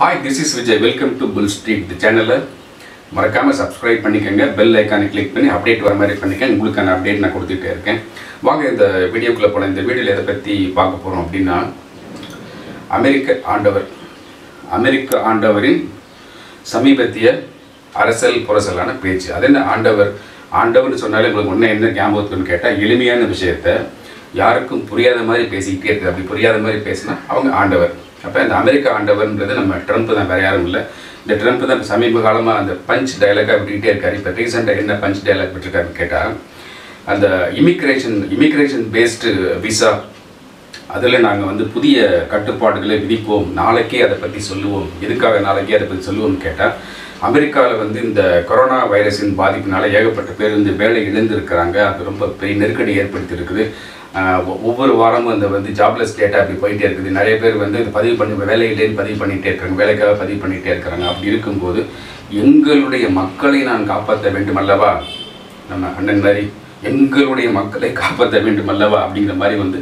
Hi this is Vijay welcome to Bull Street இந்த சேனலை மறக்காமல் சப்ஸ்கிரைப் பண்ணிக்கோங்க பெல் ஐக்கானை கிளிக் பண்ணி அப்டேட் வர மாதிரி பண்ணிக்கங்க. உங்களுக்கான அப்டேட் நான் கொடுத்துட்டே இருக்கேன். வாங்க இந்த வீடியோக்குள்ளே போகலாம் இந்த வீடியோவில் எதை பற்றி பார்க்க போகிறோம் அப்படின்னா அமெரிக்க ஆண்டவர் அமெரிக்க ஆண்டவரின் சமீபத்திய அரசல் புரசலான பேச்சு. அது என்ன ஆண்டவர்? ஆண்டவர்னு சொன்னாலே உங்களுக்கு ஒன்று என்ன ஞாபகத்துக்குன்னு கேட்டால் எளிமையான விஷயத்த யாருக்கும் புரியாத மாதிரி பேசிக்கிட்டே இருக்குது. அப்படி புரியாத மாதிரி பேசினா அவங்க ஆண்டவர். அப்போ இந்த அமெரிக்கா ஆண்டவர்ன்றது நம்ம ட்ரம்ப் தான் வேறு யாரும் இல்லை. இந்த ட்ரம்ப் தான் இப்ப சமீப காலமாக அந்த பஞ்ச் டைலாக்காக விட்டுக்கிட்டே இருக்காரு. இப்போ ரீசெண்டாக என்ன பஞ்ச் டைலாக் விட்டுருக்காருன்னு கேட்டால் அந்த இமிக்ரேஷன் இமிக்ரேஷன் பேஸ்டு விசா அதில் நாங்கள் வந்து புதிய கட்டுப்பாடுகளை விதிப்போம். நாளைக்கே அதை பற்றி சொல்லுவோம். எதுக்காக நாளைக்கே அதை பற்றி சொல்லுவோம்னு கேட்டால் அமெரிக்காவில் வந்து இந்த கொரோனா வைரஸின் பாதிப்பினால ஏகப்பட்ட பேர் வந்து வேலை இழந்திருக்கிறாங்க. அது ரொம்ப பெரிய நெருக்கடி ஏற்படுத்தியிருக்குது. ஒவ்வொரு வாரமும் அந்த வந்து ஜாப்லெஸ் டேட்டா அப்படி போயிட்டே இருக்குது. நிறைய பேர் வந்து இது பதிவு பண்ணி வேலை இல்லைன்னு பதிவு பண்ணிகிட்டே இருக்காங்க. வேலைக்காக பதிவு பண்ணிகிட்டே இருக்கிறாங்க அப்படி இருக்கும்போது எங்களுடைய மக்களை நான் காப்பாற்ற வேண்டும் அல்லவா? நம்ம அண்ணன் மாதிரி எங்களுடைய மக்களை காப்பாற்ற வேண்டும் அல்லவா? அப்படிங்கிற மாதிரி வந்து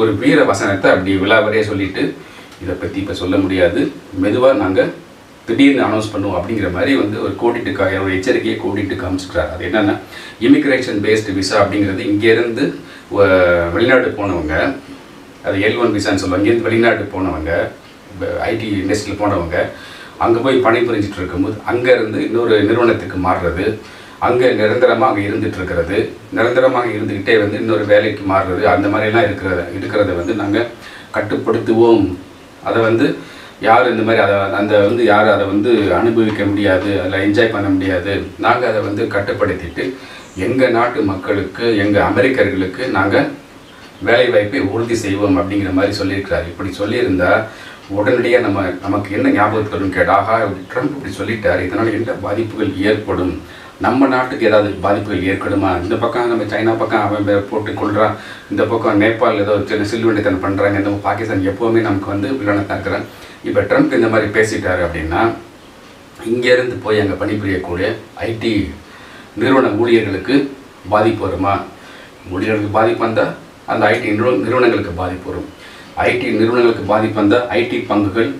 ஒரு வீர வசனத்தை அப்படி விழாவரே சொல்லிட்டு இதை பற்றி இப்போ சொல்ல முடியாது. மெதுவாக நாங்கள் திடீர்னு அனௌன்ஸ் பண்ணுவோம் அப்படிங்கிற மாதிரி வந்து ஒரு கோடிட்டு ஒரு எச்சரிக்கையை கோடிட்டு காமிச்சிக்கிறார். அது என்னென்னா இமிக்ரேஷன் பேஸ்டு விசா அப்படிங்கிறது இங்கேருந்து வெளிநாடு போனவங்க அது எல் ஒன் விசான்னு சொல்லுவாங்க. இங்கேருந்து வெளிநாட்டு போனவங்க ஐடி இண்டஸ்ட்ரியில் போனவங்க அங்கே போய் பணிபுரிஞ்சிட்டு இருக்கும்போது அங்கேருந்து இன்னொரு நிறுவனத்துக்கு மாறுறது அங்கே நிரந்தரமாக அங்கே இருந்துட்டு இருக்கிறது நிரந்தரமாக இருந்துக்கிட்டே வந்து இன்னொரு வேலைக்கு மாறுறது அந்த மாதிரிலாம் இருக்கிறத இருக்கிறத வந்து நாங்கள் கட்டுப்படுத்துவோம். அதை வந்து யார் இந்த மாதிரி அதை அந்த வந்து யார் அதை வந்து அனுபவிக்க முடியாது அதில் என்ஜாய் பண்ண முடியாது. நாங்கள் அதை வந்து கட்டுப்படுத்திட்டு எங்கள் நாட்டு மக்களுக்கு எங்கள் அமெரிக்கர்களுக்கு நாங்கள் வேலைவாய்ப்பை உறுதி செய்வோம் அப்படிங்கிற மாதிரி சொல்லியிருக்கிறார். இப்படி சொல்லியிருந்தா உடனடியாக நம்ம நமக்கு என்ன ஞாபகத்துக்கு வரும்னு ட்ரம்ப் இப்படி சொல்லிட்டார் இதனால் என்ன பாதிப்புகள் ஏற்படும்? நம்ம நாட்டுக்கு ஏதாவது பாதிப்புகள் ஏற்படுமா? இந்த பக்கம் நம்ம சைனா பக்கம் அவன் போட்டு கொள்கிறான் இந்த பக்கம் நேபாள் ஏதோ சின்ன சில்வண்டித்தனம் பண்ணுறாங்க இந்த பாகிஸ்தான் எப்போவுமே நமக்கு வந்து வில்லனை தாக்குறேன் இப்போ ட்ரம்ப் இந்த மாதிரி பேசிட்டாரு அப்படின்னா இங்கேருந்து போய் அங்கே பணிபுரியக்கூடிய ஐடி நிறுவன ஊழியர்களுக்கு பாதிப்பு வருமா? ஊழியர்களுக்கு பாதிப்பு வந்தால் அந்த ஐடி நிறுவன நிறுவனங்களுக்கு பாதிப்பு வரும். ஐடி நிறுவனங்களுக்கு பாதிப்பு வந்தால் ஐடி பங்குகள்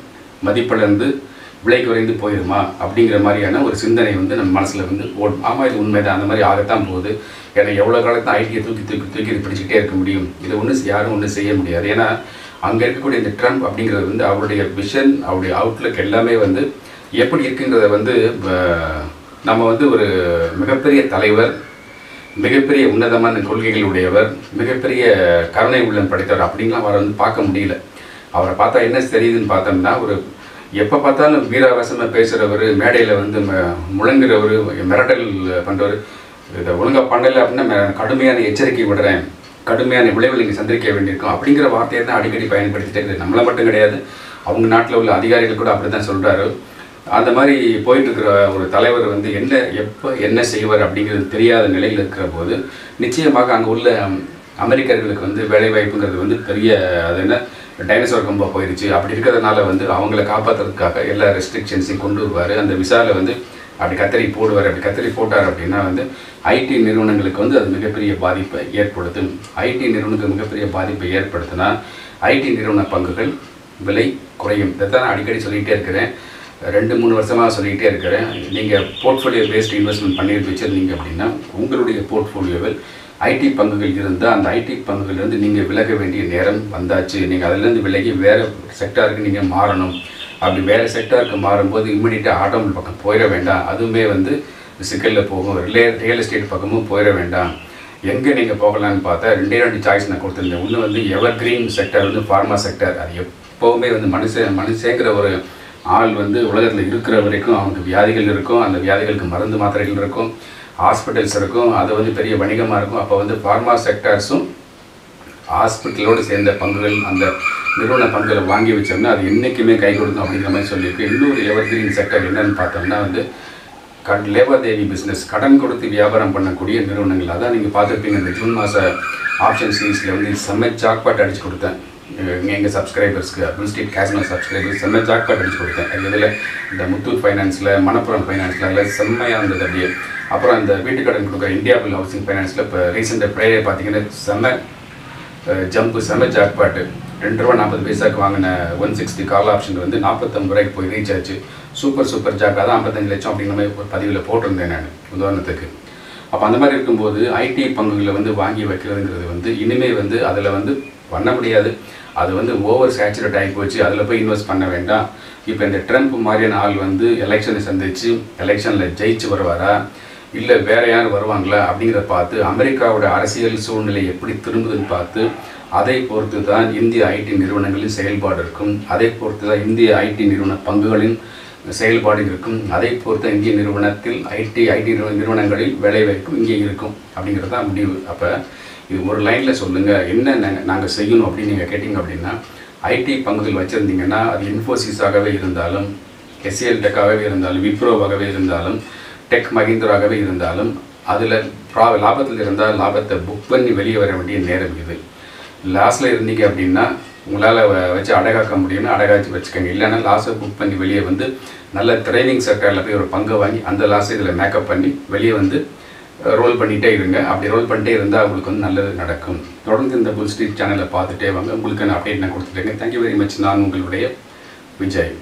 மதிப்பிலிருந்து விலை குறைந்து போயிருமா? அப்படிங்கிற மாதிரியான ஒரு சிந்தனை வந்து நம்ம மனசில் வந்து ஓடும் ஆமாம் இது உண்மைதான். அந்த மாதிரி ஆகத்தான் போகுது. ஏன்னா எவ்வளோ காலத்தான் ஐடியை தூக்கி தூக்கி தூக்கி இது பிடிச்சிக்கிட்டே இருக்க முடியும். இதை ஒன்றும் யாரும் ஒன்றும் செய்ய முடியாது. ஏன்னா அங்கே இருக்கக்கூடிய இந்த ட்ரம்ப் அப்படிங்கிறது வந்து அவருடைய விஷன் அவருடைய அவுட்லுக் எல்லாமே வந்து எப்படி இருக்குங்கிறத வந்து நம்ம வந்து ஒரு மிகப்பெரிய தலைவர் மிகப்பெரிய உன்னதமான கொள்கைகள் உடையவர் மிகப்பெரிய கருணை உள்ளம் படைத்தவர் அப்படின்லாம் அவரை வந்து பார்க்க முடியல. அவரை பார்த்தா என்ன தெரியுதுன்னு பார்த்தோம்னா ஒரு எப்போ பார்த்தாலும் வீராவசமாக பேசுகிறவர் மேடையில் வந்து ம- முழங்குறவர் மிரட்டல் பண்ணுறவர் இதை ஒழுங்காக பண்ணலை அப்படின்னா கடுமையான எச்சரிக்கை விடுறேன். கடுமையான விளைவுகள் இங்கே சந்திக்க வேண்டியிருக்கும். அப்படிங்கிற வார்த்தையை தான் அடிக்கடி பயன்படுத்திட்டே இருக்குது. நம்மளை மட்டும் கிடையாது. அவங்க நாட்டில் உள்ள அதிகாரிகள் கூட அப்படி தான் சொல்கிறாரு அந்த மாதிரி போயிட்டு இருக்கிற ஒரு தலைவர் வந்து என்ன எப்போ என்ன செய்வார் அப்படிங்கிறது தெரியாத நிலையில் இருக்கிற போது நிச்சயமாக அங்கே உள்ள அமெரிக்கர்களுக்கு வந்து வேலை வாய்ப்புங்கிறது வந்து பெரிய அது என்ன டைனோசர் கம்பா போயிடுச்சு அப்படி இருக்கிறதுனால வந்து அவங்கள காப்பாற்றுறதுக்காக எல்லா ரெஸ்ட்ரிக்ஷன்ஸையும் கொண்டு வருவார். அந்த விசாவில் வந்து அப்படி கத்தரி போடுவார் அப்படி கத்தரி போட்டார் அப்படின்னா வந்து ஐடி நிறுவனங்களுக்கு வந்து அது மிகப்பெரிய பாதிப்பை ஏற்படுத்தும். ஐடி நிறுவனங்களுக்கு மிகப்பெரிய பாதிப்பை ஏற்படுத்தினா ஐடி நிறுவன பங்குகள் விலை குறையும். இதைத்தான் நான் அடிக்கடி சொல்லிகிட்டே இருக்கிறேன். ரெண்டு மூணு வருஷமாக சொல்லிகிட்டே இருக்கிறேன். நீங்கள் போர்ட்ஃபோலியோ பேஸ்ட் இன்வெஸ்ட்மெண்ட் பண்ணிட்டு வச்சுருந்தீங்க அப்படின்னா உங்களுடைய போர்ட்ஃபோலியோவில் ஐடி பங்குகள் இருந்தால் அந்த ஐடி பங்குகள்லேருந்து நீங்கள் விலக வேண்டிய நேரம் வந்தாச்சு. நீங்கள் அதிலேருந்து விலகி வேறு செக்டாருக்கு நீங்கள் மாறணும். அப்படி வேறு செக்டருக்கு மாறும்போது இம்மிடியட்டாக ஆட்டோமொபைல் பக்கம் போயிட வேண்டாம். அதுவுமே வந்து சிக்கலில் போகும். ரிலே ரியல் எஸ்டேட் பக்கமும் போயிட வேண்டாம். எங்கே நீங்கள் போகலான்னு பார்த்தா ரெண்டே ரெண்டு சாய்ஸ் நான் கொடுத்துருந்தேன். ஒன்று வந்து எவர் கிரீன் செக்டர் வந்து ஃபார்மா செக்டர் அது எப்போவுமே வந்து மனுஷன் மனுஷங்கிற ஒரு ஆள் வந்து உலகத்தில் இருக்கிற வரைக்கும் அவனுக்கு வியாதிகள் இருக்கும். அந்த வியாதிகளுக்கு மருந்து மாத்திரைகள் இருக்கும். ஹாஸ்பிட்டல்ஸ் இருக்கும். அது வந்து பெரிய வணிகமாக இருக்கும். அப்போ வந்து ஃபார்மா செக்டர்ஸும் ஹாஸ்பிட்டலோடு சேர்ந்த பங்குகள் அந்த நிறுவன பங்குகளை வாங்கி வச்சோம்னா அது என்றைக்குமே கை கொடுக்கும் அப்படிங்கிற மாதிரி சொல்லியிருக்கு. இன்னொரு எவர் கிரீன் செக்டர் என்னன்னு பார்த்தோம்னா வந்து கட் லேவாதேவி பிஸ்னஸ் கடன் கொடுத்து வியாபாரம் பண்ணக்கூடிய நிறுவனங்கள். அதான் நீங்கள் பார்த்துருப்பீங்க இந்த ஜூன் மாத ஆப்ஷன் சீரீஸில் வந்து செம்ம ஜாக்பாட் அடிச்சு கொடுத்தேன். எங்கள் சப்ஸ்கிரைபர்ஸ்க்கு அப்புறம் ஸ்டேட் கேஷ்மா சப்ஸ்கிரைபர்ஸ் செம்ம ஜாக்பாட் அடிச்சு கொடுத்தேன். அது இதில் இந்த முத்தூட் ஃபைனான்ஸில் மணப்புரம் ஃபைனான்ஸில் எல்லாம் செம்மையாக இருந்தது அப்படியே. அப்புறம் இந்த வீட்டு கடன் கொடுக்குற இந்தியா பில் ஹவுசிங் ஃபைனான்ஸில் இப்போ ரீசெண்டாக ப்ரேயர் பார்த்தீங்கன்னா செம்ம ஜம்ப்பு செம்ம ஜாக்பாட்டு ரெண்டு ரூபா நாற்பது பைசாக்கு வாங்கின ஒன் சிக்ஸ்டி கால் ஆப்ஷன் வந்து நாற்பத்தொம்பது ரூபாய்க்கு போய் ரீச் ஆச்சு. சூப்பர் சூப்பர் ஜாக்காக தான் ஐம்பத்தஞ்சு லட்சம் அப்படிங்கிற மாதிரி ஒரு பதிவில் போட்டிருந்தேன் நான் உதாரணத்துக்கு. அப்போ அந்த மாதிரி இருக்கும்போது ஐடி பங்குகளை வந்து வாங்கி வைக்கிறதுங்கிறது வந்து இனிமேல் வந்து அதில் வந்து பண்ண முடியாது. அது வந்து ஓவர் சேச்சுரேட் ஆகி போச்சு. அதில் போய் இன்வெஸ்ட் பண்ண வேண்டாம். இப்போ இந்த ட்ரம்ப் மாதிரியான ஆள் வந்து எலெக்ஷனை சந்திச்சு எலெக்ஷனில் ஜெயிச்சு வருவாரா? இல்லை வேற யார் வருவாங்களா? அப்படிங்கிறத பார்த்து அமெரிக்காவோட அரசியல் சூழ்நிலை எப்படி திரும்புதுன்னு பார்த்து அதை பொறுத்து தான் இந்திய ஐடி நிறுவனங்களின் செயல்பாடு இருக்கும். அதை பொறுத்து தான் இந்திய ஐடி நிறுவன பங்குகளின் செயல்பாடு இருக்கும். அதை பொறுத்த இந்திய நிறுவனத்தில் ஐடி ஐடி நிறுவனங்களில் வேலைவாய்ப்பு இங்கே இருக்கும். அப்படிங்கிறது தான் முடிவு. அப்போ இது ஒரு லைனில் சொல்லுங்கள் என்ன நாங்கள் செய்யணும் அப்படின்னு நீங்கள் கேட்டிங்க அப்படின்னா ஐடி பங்குகள் வச்சுருந்தீங்கன்னா அது இன்ஃபோசிஸாகவே இருந்தாலும் எஸ்எல் டெக்காகவே இருந்தாலும் விப்ரோவாகவே இருந்தாலும் டெக் மஹிந்திராகவே இருந்தாலும் அதில் ப்ரா லாபத்தில் இருந்தால் லாபத்தை புக் பண்ணி வெளியே வர வேண்டிய நேரம் இது. லாஸில் இருந்தீங்க அப்படின்னா உங்களால் வச்சு அடகாக்க முடியும்னு அடகாச்சு வச்சுக்கோங்க. இல்லைன்னா லாஸை புக் பண்ணி வெளியே வந்து நல்ல ட்ரைனிங் செக்டரில் போய் ஒரு பங்கை வாங்கி அந்த லாஸை இதில் மேக்கப் பண்ணி வெளியே வந்து ரோல் பண்ணிகிட்டே இருங்க. அப்படி ரோல் பண்ணிட்டே இருந்தால் உங்களுக்கு வந்து நல்லது நடக்கும். தொடர்ந்து இந்த புல் ஸ்ட்ரீட் சேனலை பார்த்துட்டே வாங்க. உங்களுக்கு நான் அப்டேட் நான் கொடுத்துட்டேங்க. தேங்க்யூ வெரி மச் நான் உங்களுடைய விஜய்.